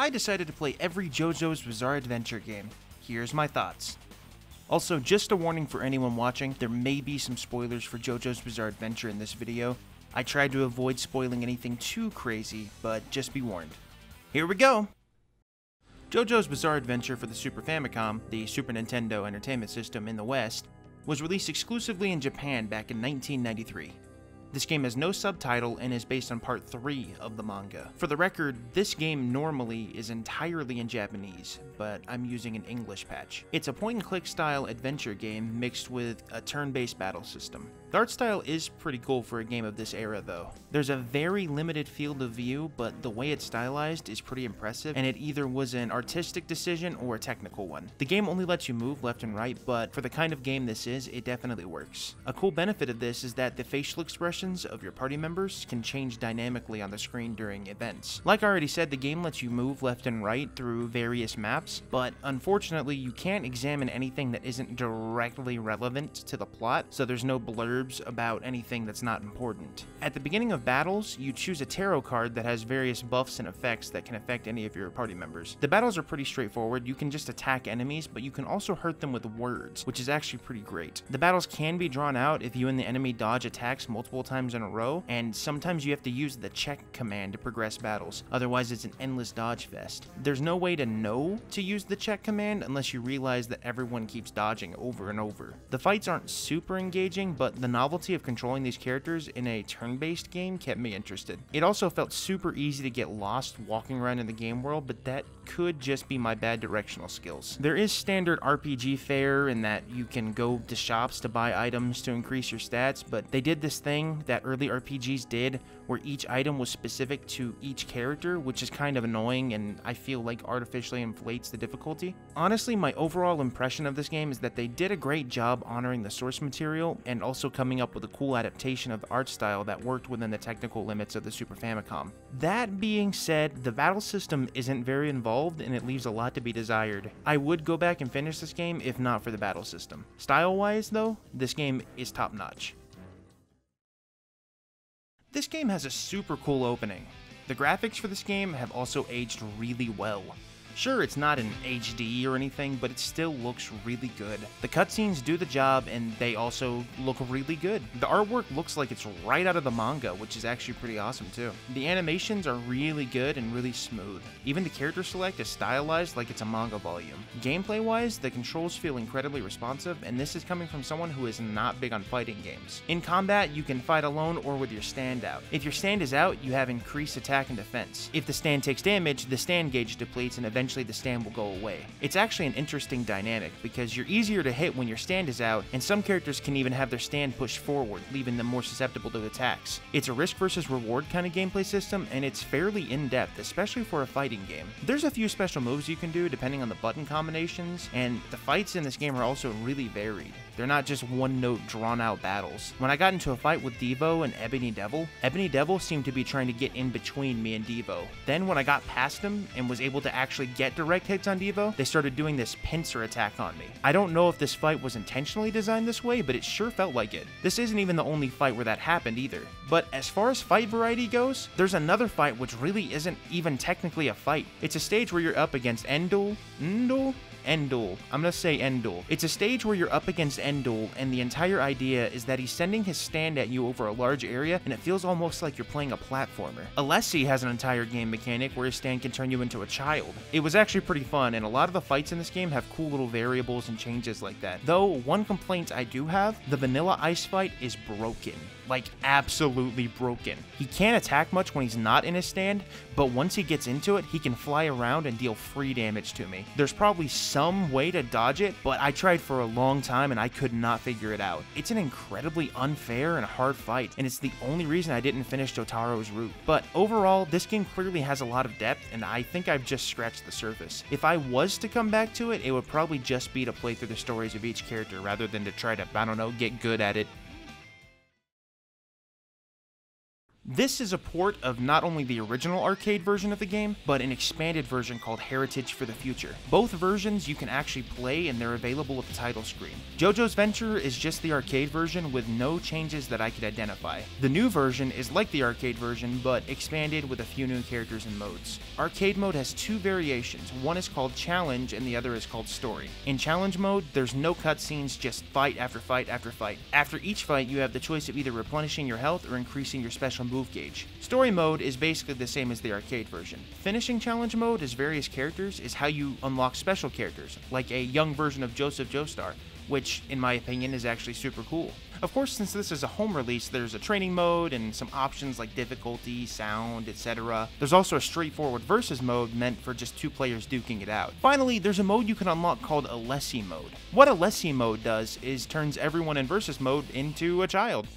I decided to play every JoJo's Bizarre Adventure game. Here's my thoughts. Also, just a warning for anyone watching, there may be some spoilers for JoJo's Bizarre Adventure in this video. I tried to avoid spoiling anything too crazy, but just be warned. Here we go! JoJo's Bizarre Adventure for the Super Famicom, the Super Nintendo Entertainment System in the West, was released exclusively in Japan back in 1993. This game has no subtitle and is based on part 3 of the manga. For the record, this game normally is entirely in Japanese, but I'm using an English patch. It's a point and click style adventure game mixed with a turn based battle system. The art style is pretty cool for a game of this era though. There's a very limited field of view, but the way it's stylized is pretty impressive, and it either was an artistic decision or a technical one. The game only lets you move left and right, but for the kind of game this is, it definitely works. A cool benefit of this is that the facial expressions of your party members can change dynamically on the screen during events. Like I already said, the game lets you move left and right through various maps, but unfortunately you can't examine anything that isn't directly relevant to the plot, so there's no blurbs about anything that's not important. At the beginning of battles, you choose a tarot card that has various buffs and effects that can affect any of your party members. The battles are pretty straightforward, you can just attack enemies, but you can also hurt them with words, which is actually pretty great. The battles can be drawn out if you and the enemy dodge attacks multiple times in a row, and sometimes you have to use the check command to progress battles, otherwise it's an endless dodge fest. There's no way to know to use the check command unless you realize that everyone keeps dodging over and over. The fights aren't super engaging, but the novelty of controlling these characters in a turn-based game kept me interested. It also felt super easy to get lost walking around in the game world, but that could just be my bad directional skills. There is standard RPG fare in that you can go to shops to buy items to increase your stats, but they did this thing that early RPGs did where each item was specific to each character, which is kind of annoying and I feel like artificially inflates the difficulty. Honestly, my overall impression of this game is that they did a great job honoring the source material and also coming up with a cool adaptation of the art style that worked within the technical limits of the Super Famicom. That being said, the battle system isn't very involved and it leaves a lot to be desired. I would go back and finish this game if not for the battle system. Style-wise though, this game is top notch. This game has a super cool opening. The graphics for this game have also aged really well. Sure, it's not in HD or anything, but it still looks really good. The cutscenes do the job, and they also look really good. The artwork looks like it's right out of the manga, which is actually pretty awesome too. The animations are really good and really smooth. Even the character select is stylized like it's a manga volume. Gameplay-wise, the controls feel incredibly responsive, and this is coming from someone who is not big on fighting games. In combat, you can fight alone or with your stand out. If your stand is out, you have increased attack and defense. If the stand takes damage, the stand gauge depletes and eventually eventually the stand will go away. It's actually an interesting dynamic because you're easier to hit when your stand is out, and some characters can even have their stand pushed forward, leaving them more susceptible to attacks. It's a risk versus reward kind of gameplay system, and it's fairly in-depth, especially for a fighting game. There's a few special moves you can do depending on the button combinations, and the fights in this game are also really varied. They're not just one-note drawn-out battles. When I got into a fight with Devo and Ebony Devil, Ebony Devil seemed to be trying to get in between me and Devo. Then when I got past him and was able to actually get direct hits on Devo, they started doing this pincer attack on me. I don't know if this fight was intentionally designed this way, but it sure felt like it. This isn't even the only fight where that happened either. But as far as fight variety goes, there's another fight which really isn't even technically a fight. It's a stage where you're up against Endul, Endul, Endul. I'm gonna say Endul. It's a stage where you're up against Endul, and the entire idea is that he's sending his stand at you over a large area, and it feels almost like you're playing a platformer. Alessi has an entire game mechanic where his stand can turn you into a child. It was actually pretty fun, and a lot of the fights in this game have cool little variables and changes like that. Though, one complaint I do have, the vanilla ice fight is broken like absolutely broken. He can't attack much when he's not in his stand, but once he gets into it, he can fly around and deal free damage to me. There's probably some way to dodge it, but I tried for a long time and I could not figure it out. It's an incredibly unfair and hard fight, and it's the only reason I didn't finish Jotaro's route. But overall, this game clearly has a lot of depth, and I think I've just scratched the surface. If I was to come back to it, it would probably just be to play through the stories of each character rather than to try to, I don't know, get good at it This is a port of not only the original arcade version of the game, but an expanded version called Heritage for the Future. Both versions you can actually play and they're available at the title screen. JoJo's Venture is just the arcade version with no changes that I could identify. The new version is like the arcade version, but expanded with a few new characters and modes. Arcade mode has two variations, one is called Challenge and the other is called Story. In Challenge mode, there's no cutscenes, just fight after fight after fight. After each fight, you have the choice of either replenishing your health or increasing your special move move gauge. Story mode is basically the same as the arcade version. Finishing challenge mode as various characters is how you unlock special characters, like a young version of Joseph Joestar, which, in my opinion, is actually super cool. Of course, since this is a home release, there's a training mode and some options like difficulty, sound, etc. There's also a straightforward versus mode meant for just two players duking it out. Finally, there's a mode you can unlock called Alessi mode. What Alessi mode does is turns everyone in versus mode into a child.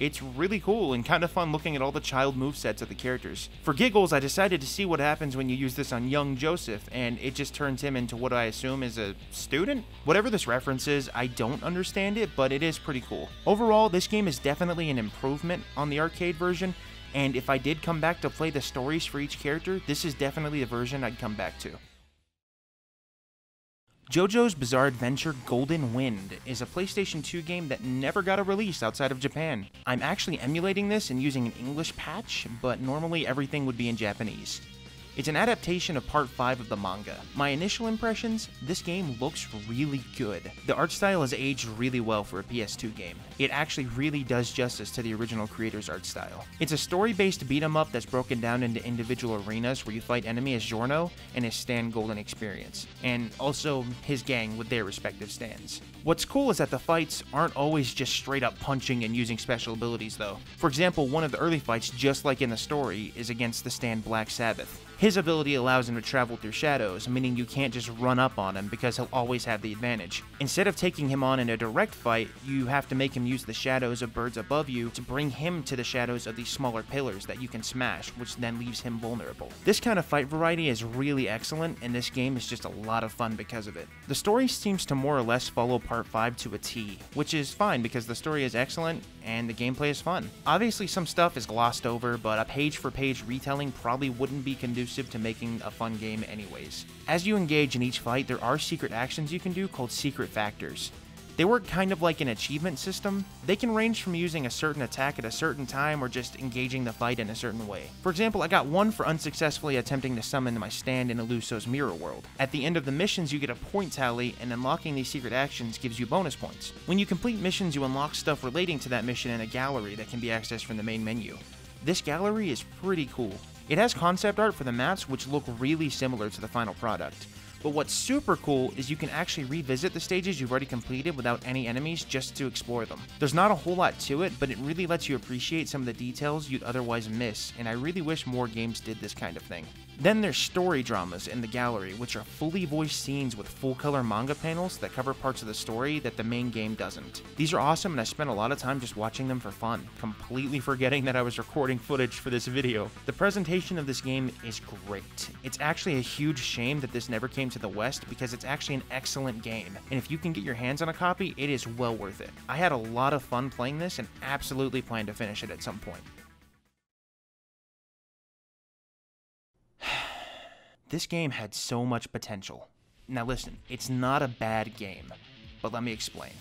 It's really cool and kind of fun looking at all the child movesets of the characters. For giggles, I decided to see what happens when you use this on young Joseph, and it just turns him into what I assume is a student? Whatever this reference is, I don't understand it, but it is pretty cool. Overall, this game is definitely an improvement on the arcade version, and if I did come back to play the stories for each character, this is definitely the version I'd come back to. JoJo's Bizarre Adventure Golden Wind is a PlayStation 2 game that never got a release outside of Japan. I'm actually emulating this and using an English patch, but normally everything would be in Japanese. It's an adaptation of part 5 of the manga. My initial impressions, this game looks really good. The art style has aged really well for a PS2 game. It actually really does justice to the original creator's art style. It's a story-based beat 'em up that's broken down into individual arenas where you fight enemy as Giorno and his stand Golden experience, and also his gang with their respective stands. What's cool is that the fights aren't always just straight up punching and using special abilities though. For example, one of the early fights, just like in the story, is against the stand Black Sabbath. His ability allows him to travel through shadows, meaning you can't just run up on him because he'll always have the advantage. Instead of taking him on in a direct fight, you have to make him use the shadows of birds above you to bring him to the shadows of these smaller pillars that you can smash, which then leaves him vulnerable. This kind of fight variety is really excellent, and this game is just a lot of fun because of it. The story seems to more or less follow Part 5 to a T, which is fine because the story is excellent and the gameplay is fun. Obviously, some stuff is glossed over, but a page for page retelling probably wouldn't be conducive to making a fun game anyways. As you engage in each fight, there are secret actions you can do called secret factors. They work kind of like an achievement system. They can range from using a certain attack at a certain time or just engaging the fight in a certain way. For example, I got one for unsuccessfully attempting to summon my stand in Illuso's Mirror World. At the end of the missions, you get a point tally, and unlocking these secret actions gives you bonus points. When you complete missions, you unlock stuff relating to that mission in a gallery that can be accessed from the main menu. This gallery is pretty cool. It has concept art for the maps which look really similar to the final product. But what's super cool is you can actually revisit the stages you've already completed without any enemies just to explore them. There's not a whole lot to it, but it really lets you appreciate some of the details you'd otherwise miss, and I really wish more games did this kind of thing. Then there's story dramas in the gallery, which are fully voiced scenes with full color manga panels that cover parts of the story that the main game doesn't. These are awesome and I spent a lot of time just watching them for fun, completely forgetting that I was recording footage for this video. The presentation of this game is great. It's actually a huge shame that this never came to the West because it's actually an excellent game, and if you can get your hands on a copy, it is well worth it. I had a lot of fun playing this and absolutely plan to finish it at some point. This game had so much potential. Now listen, it's not a bad game, but let me explain.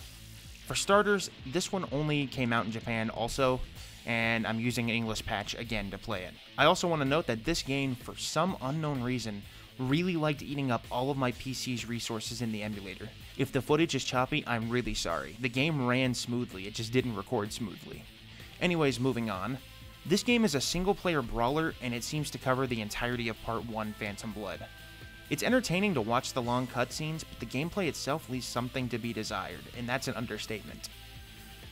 For starters, this one only came out in Japan also, and I'm using an English patch again to play it. I also want to note that this game, for some unknown reason, really liked eating up all of my PC's resources in the emulator. If the footage is choppy, I'm really sorry. The game ran smoothly, it just didn't record smoothly. Anyways, moving on. This game is a single player brawler, and it seems to cover the entirety of Part 1 Phantom Blood. It's entertaining to watch the long cutscenes, but the gameplay itself leaves something to be desired, and that's an understatement.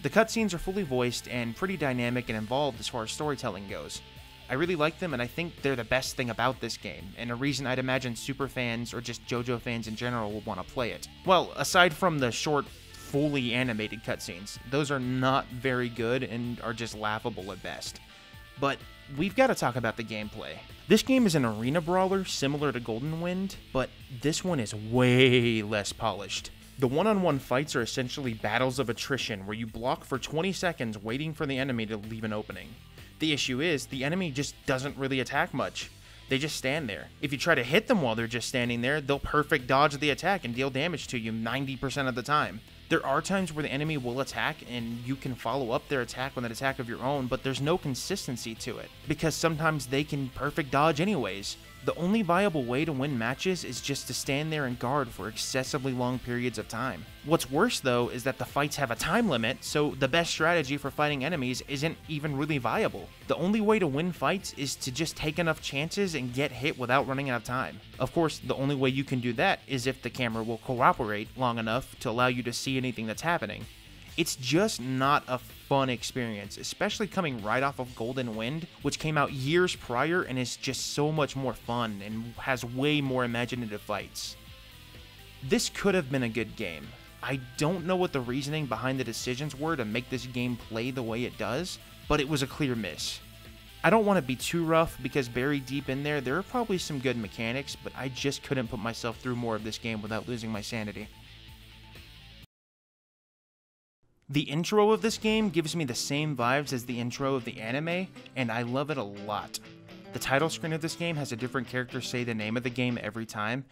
The cutscenes are fully voiced and pretty dynamic and involved as far as storytelling goes. I really like them, and I think they're the best thing about this game, and a reason I'd imagine super fans or just JoJo fans in general will want to play it. Well, aside from the short, fully animated cutscenes, those are not very good and are just laughable at best. But we've got to talk about the gameplay. This game is an arena brawler similar to Golden Wind, but this one is way less polished. The one on one fights are essentially battles of attrition where you block for 20 seconds waiting for the enemy to leave an opening. The issue is, the enemy just doesn't really attack much. They just stand there. If you try to hit them while they're just standing there, they'll perfect dodge the attack and deal damage to you 90% of the time. There are times where the enemy will attack and you can follow up their attack with an attack of your own, but there's no consistency to it because sometimes they can perfect dodge anyways. The only viable way to win matches is just to stand there and guard for excessively long periods of time. What's worse though is that the fights have a time limit, so the best strategy for fighting enemies isn't even really viable. The only way to win fights is to just take enough chances and get hit without running out of time. Of course, the only way you can do that is if the camera will cooperate long enough to allow you to see anything that's happening. It's just not a fun experience, especially coming right off of Golden Wind, which came out years prior and is just so much more fun and has way more imaginative fights. This could have been a good game. I don't know what the reasoning behind the decisions were to make this game play the way it does, but it was a clear miss. I don't want to be too rough because buried deep in there, there are probably some good mechanics, but I just couldn't put myself through more of this game without losing my sanity. The intro of this game gives me the same vibes as the intro of the anime, and I love it a lot. The title screen of this game has a different character say the name of the game every time.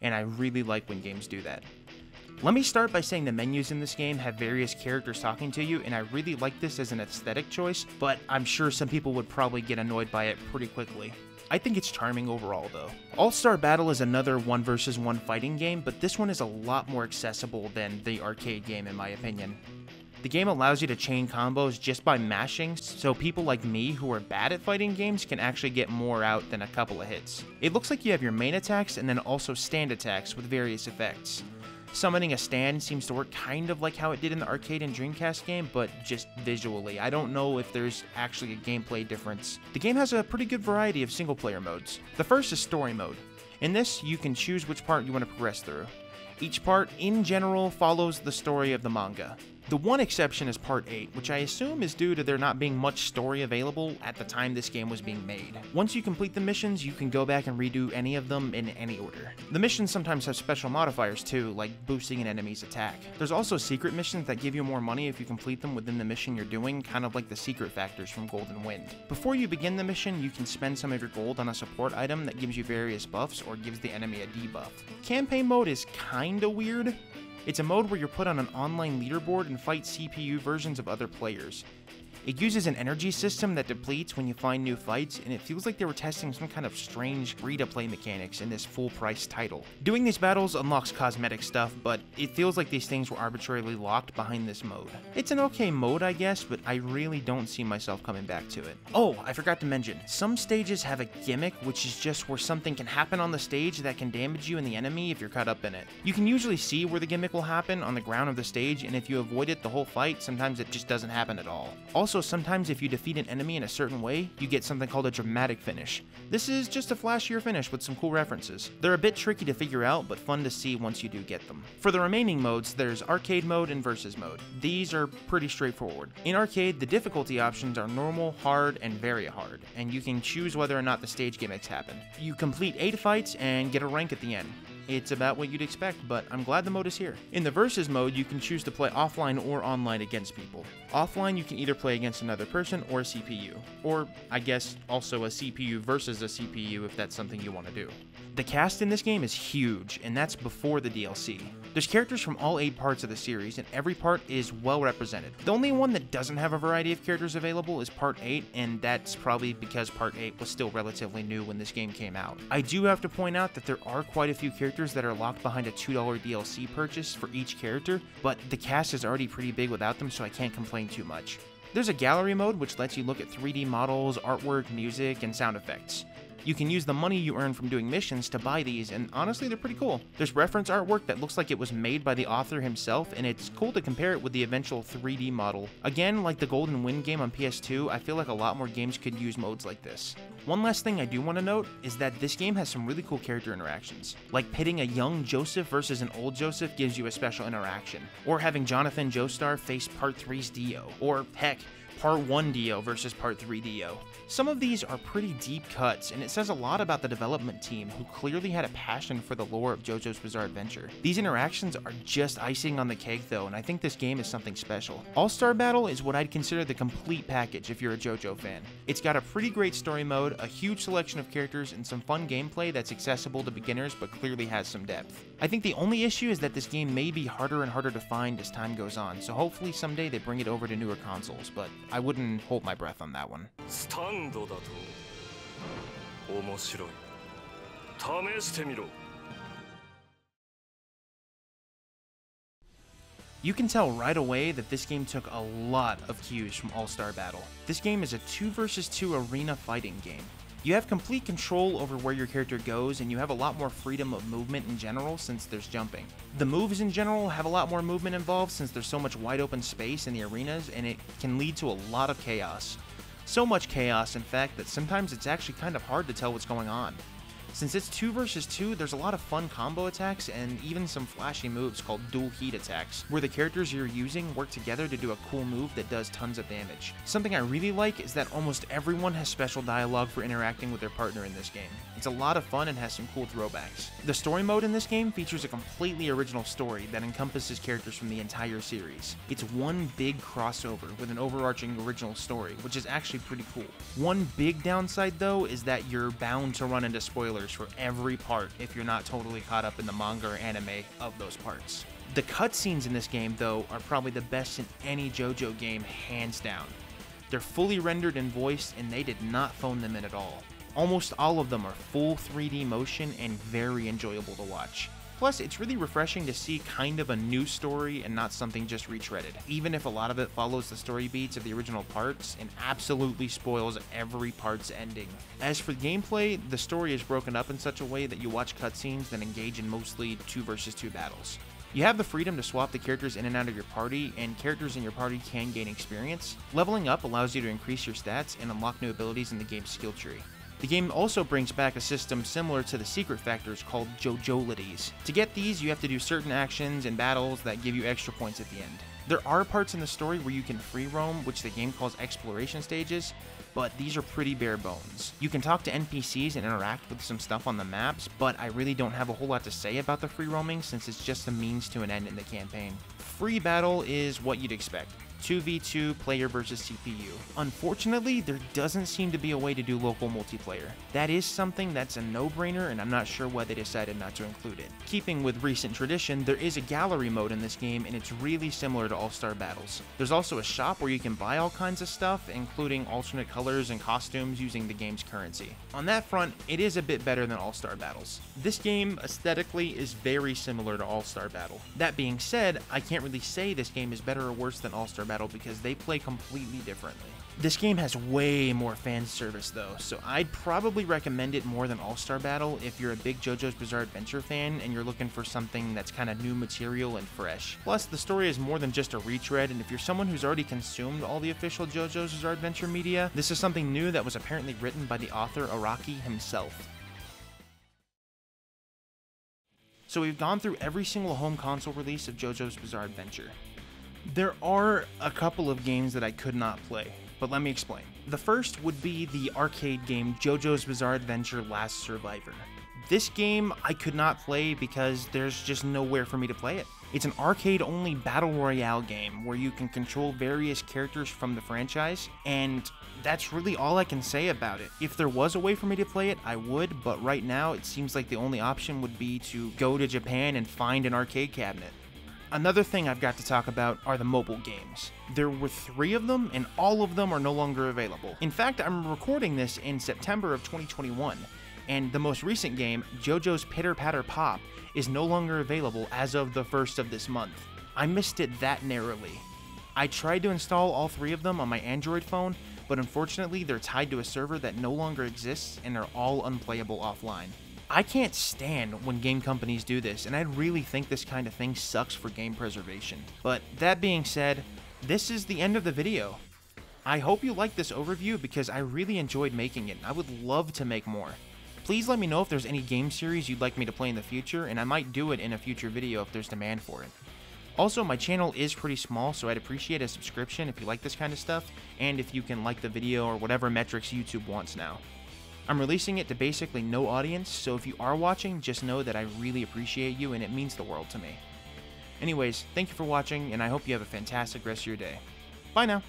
And I really like when games do that. Let me start by saying the menus in this game have various characters talking to you, and I really like this as an aesthetic choice, but I'm sure some people would probably get annoyed by it pretty quickly. I think it's charming overall though. All-Star Battle is another one versus one fighting game, but this one is a lot more accessible than the arcade game in my opinion. The game allows you to chain combos just by mashing, so people like me who are bad at fighting games can actually get more out than a couple of hits. It looks like you have your main attacks and then also stand attacks with various effects. Summoning a stand seems to work kind of like how it did in the arcade and Dreamcast game, but just visually. I don't know if there's actually a gameplay difference. The game has a pretty good variety of single player modes. The first is story mode. In this, you can choose which part you want to progress through. Each part, in general, follows the story of the manga. The one exception is Part 8, which I assume is due to there not being much story available at the time this game was being made. Once you complete the missions, you can go back and redo any of them in any order. The missions sometimes have special modifiers too, like boosting an enemy's attack. There's also secret missions that give you more money if you complete them within the mission you're doing, kind of like the secret factors from Golden Wind. Before you begin the mission, you can spend some of your gold on a support item that gives you various buffs or gives the enemy a debuff. Campaign mode is kinda weird. It's a mode where you're put on an online leaderboard and fight CPU versions of other players. It uses an energy system that depletes when you find new fights, and it feels like they were testing some kind of strange free to play mechanics in this full price title. Doing these battles unlocks cosmetic stuff, but it feels like these things were arbitrarily locked behind this mode. It's an okay mode, I guess, but I really don't see myself coming back to it. Oh, I forgot to mention, some stages have a gimmick, which is just where something can happen on the stage that can damage you and the enemy if you're caught up in it. You can usually see where the gimmick will happen on the ground of the stage, and if you avoid it the whole fight, sometimes it just doesn't happen at all. Also, also, sometimes if you defeat an enemy in a certain way, you get something called a dramatic finish. This is just a flashier finish with some cool references. They're a bit tricky to figure out, but fun to see once you do get them. For the remaining modes, there's arcade mode and versus mode. These are pretty straightforward. In arcade, the difficulty options are normal, hard, and very hard, and you can choose whether or not the stage gimmicks happen. You complete 8 fights and get a rank at the end. It's about what you'd expect, but I'm glad the mode is here. In the versus mode, you can choose to play offline or online against people. Offline, you can either play against another person or a CPU, or I guess also a CPU versus a CPU if that's something you want to do. The cast in this game is huge, and that's before the DLC. There's characters from all 8 parts of the series, and every part is well represented. The only one that doesn't have a variety of characters available is Part 8, and that's probably because Part 8 was still relatively new when this game came out. I do have to point out that there are quite a few characters that are locked behind a $2 DLC purchase for each character, but the cast is already pretty big without them, so I can't complain too much. There's a gallery mode which lets you look at 3D models, artwork, music, and sound effects. You can use the money you earn from doing missions to buy these, and honestly, they're pretty cool. There's reference artwork that looks like it was made by the author himself, and it's cool to compare it with the eventual 3D model. Again, like the Golden Wind game on PS2, I feel like a lot more games could use modes like this. One last thing I do want to note is that this game has some really cool character interactions. Like pitting a young Joseph versus an old Joseph gives you a special interaction, or having Jonathan Joestar face Part 3's Dio, or heck, Part 1 Dio versus Part 3 Dio. Some of these are pretty deep cuts, and it says a lot about the development team who clearly had a passion for the lore of JoJo's Bizarre Adventure. These interactions are just icing on the cake though, and I think this game is something special. All-Star Battle is what I'd consider the complete package if you're a JoJo fan. It's got a pretty great story mode, a huge selection of characters, and some fun gameplay that's accessible to beginners but clearly has some depth. I think the only issue is that this game may be harder and harder to find as time goes on, so hopefully someday they bring it over to newer consoles, but I wouldn't hold my breath on that one. スタンドだと面白い試してみろ You can tell right away that this game took a lot of cues from All Star Battle. This game is a 2 vs 2 arena fighting game. You have complete control over where your character goes, and you have a lot more freedom of movement in general since there's jumping. The moves in general have a lot more movement involved since there's so much wide open space in the arenas, and it can lead to a lot of chaos. So much chaos, in fact, that sometimes it's actually kind of hard to tell what's going on. Since it's 2 versus 2, there's a lot of fun combo attacks and even some flashy moves called dual heat attacks, where the characters you're using work together to do a cool move that does tons of damage. Something I really like is that almost everyone has special dialogue for interacting with their partner in this game. It's a lot of fun and has some cool throwbacks. The story mode in this game features a completely original story that encompasses characters from the entire series. It's one big crossover with an overarching original story, which is actually pretty cool. One big downside though is that you're bound to run into spoilers for every part if you're not totally caught up in the manga or anime of those parts. The cutscenes in this game, though, are probably the best in any JoJo game, hands down. They're fully rendered and voiced, and they did not phone them in at all. Almost all of them are full 3D motion and very enjoyable to watch. Plus, it's really refreshing to see kind of a new story and not something just retreaded, even if a lot of it follows the story beats of the original parts and absolutely spoils every part's ending. As for gameplay, the story is broken up in such a way that you watch cutscenes that engage in mostly 2 versus 2 battles. You have the freedom to swap the characters in and out of your party, and characters in your party can gain experience. Leveling up allows you to increase your stats and unlock new abilities in the game's skill tree. The game also brings back a system similar to the secret factors called JoJolities. To get these, you have to do certain actions and battles that give you extra points at the end. There are parts in the story where you can free roam, which the game calls exploration stages, but these are pretty bare bones. You can talk to NPCs and interact with some stuff on the maps, but I really don't have a whole lot to say about the free roaming since it's just a means to an end in the campaign. Free battle is what you'd expect. 2v2 player versus CPU. Unfortunately, there doesn't seem to be a way to do local multiplayer. That is something that's a no-brainer and I'm not sure why they decided not to include it. Keeping with recent tradition, there is a gallery mode in this game and it's really similar to All-Star Battles. There's also a shop where you can buy all kinds of stuff, including alternate colors and costumes using the game's currency. On that front, it is a bit better than All-Star Battles. This game, aesthetically, is very similar to All-Star Battle. That being said, I can't really say this game is better or worse than All-Star Battle because they play completely differently. This game has way more fan service though, so I'd probably recommend it more than All-Star Battle if you're a big JoJo's Bizarre Adventure fan and you're looking for something that's kind of new material and fresh. Plus, the story is more than just a retread, and if you're someone who's already consumed all the official JoJo's Bizarre Adventure media, this is something new that was apparently written by the author Araki himself. So we've gone through every single home console release of JoJo's Bizarre Adventure. There are a couple of games that I could not play, but let me explain. The first would be the arcade game JoJo's Bizarre Adventure Last Survivor. This game I could not play because there's just nowhere for me to play it. It's an arcade only battle royale game where you can control various characters from the franchise, and that's really all I can say about it. If there was a way for me to play it, I would, but right now it seems like the only option would be to go to Japan and find an arcade cabinet. Another thing I've got to talk about are the mobile games. There were three of them, and all of them are no longer available. In fact, I'm recording this in September of 2021, and the most recent game, JoJo's Pitter Patter Pop, is no longer available as of the first of this month. I missed it that narrowly. I tried to install all three of them on my Android phone, but unfortunately they're tied to a server that no longer exists and are all unplayable offline. I can't stand when game companies do this, and I really think this kind of thing sucks for game preservation. But that being said, this is the end of the video. I hope you liked this overview because I really enjoyed making it. and I would love to make more. Please let me know if there's any game series you'd like me to play in the future, and I might do it in a future video if there's demand for it. Also, my channel is pretty small, so I'd appreciate a subscription if you like this kind of stuff, and if you can like the video or whatever metrics YouTube wants now. I'm releasing it to basically no audience, so if you are watching, just know that I really appreciate you and it means the world to me. Anyways, thank you for watching, and I hope you have a fantastic rest of your day. Bye now!